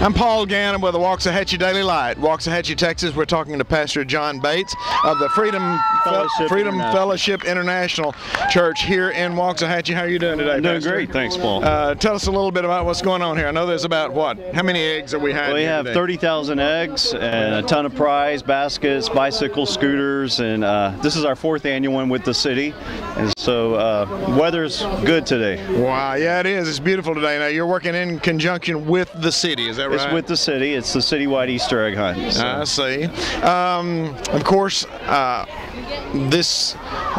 I'm Paul Gannon with the Waxahachie Daily Light, Waxahachie, Texas. We're talking to Pastor John Bates of the Freedom Fellowship Freedom International. Fellowship International Church here in Waxahachie. How are you doing today? I'm doing Pastor? great, thanks, Paul. Uh, tell us a little bit about what's going on here. I know there's about what? How many eggs have we had? we have 30,000 eggs and a ton of prize baskets, bicycle scooters, and uh, this is our fourth annual one with the city. And so uh, weather's good today. Wow, yeah, it is. It's beautiful today. Now you're working in conjunction with the city, is that right? It's with the city. It's the citywide Easter egg hunt. So. I see. Um, of course, uh, this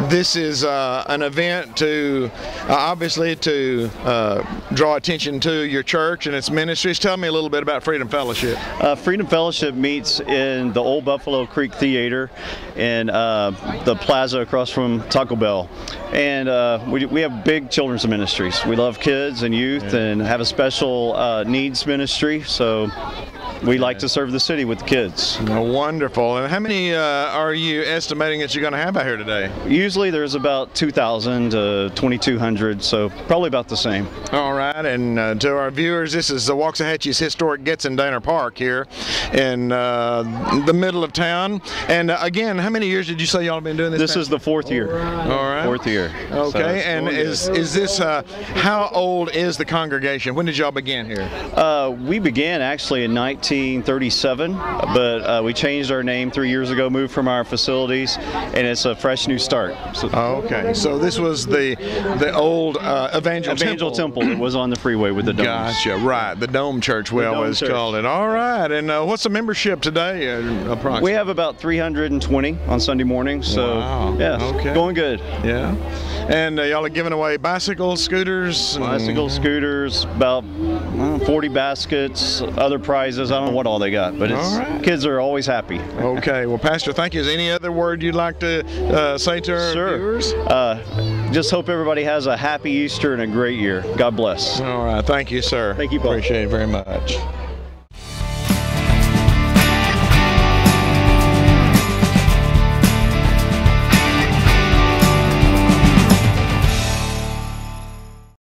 this is uh, an event to uh, obviously to uh, draw attention to your church and its ministries. Tell me a little bit about Freedom Fellowship. Uh, Freedom Fellowship meets in the old Buffalo Creek Theater in uh, the plaza across from Taco Bell. And uh, we, we have big children's ministries. We love kids and youth and have a special uh, needs ministry. So we like to serve the city with the kids. Oh, wonderful. And how many uh, are you estimating that you're going to have out here today? Usually there's about 2,000 to 2,200, so probably about the same. All right, and uh, to our viewers, this is the Waxahachie's historic Getzendaner Park here in uh, the middle of town. And uh, again, how many years did you say y'all have been doing this? This is the fourth year. All right. Fourth year. Okay, it's and is is this uh, how old is the congregation? When did y'all begin here? Uh, we began actually in 1937, but uh, we changed our name three years ago, moved from our facilities, and it's a fresh new start. So, Okay, so this was the the old uh, Evangel, Evangel Temple that was on the freeway with the domes. Gotcha, right. The Dome Church, we Dome always called it. All right, and uh, what's the membership today, uh, approximately? We have about 320 on Sunday morning, so Wow, yeah, okay. going good. yeah, and uh, y'all are giving away bicycles, scooters, and- Bicycles, scooters, about well, 40 baskets, other prizes. I don't know what all they got, but it's All right. kids are always happy. Okay, well, Pastor, thank you. Is any other word you'd like to uh, say to our Sure. viewers? Uh, just hope everybody has a happy Easter and a great year. God bless. All right, thank you, sir. Thank you, Paul. Appreciate it very much.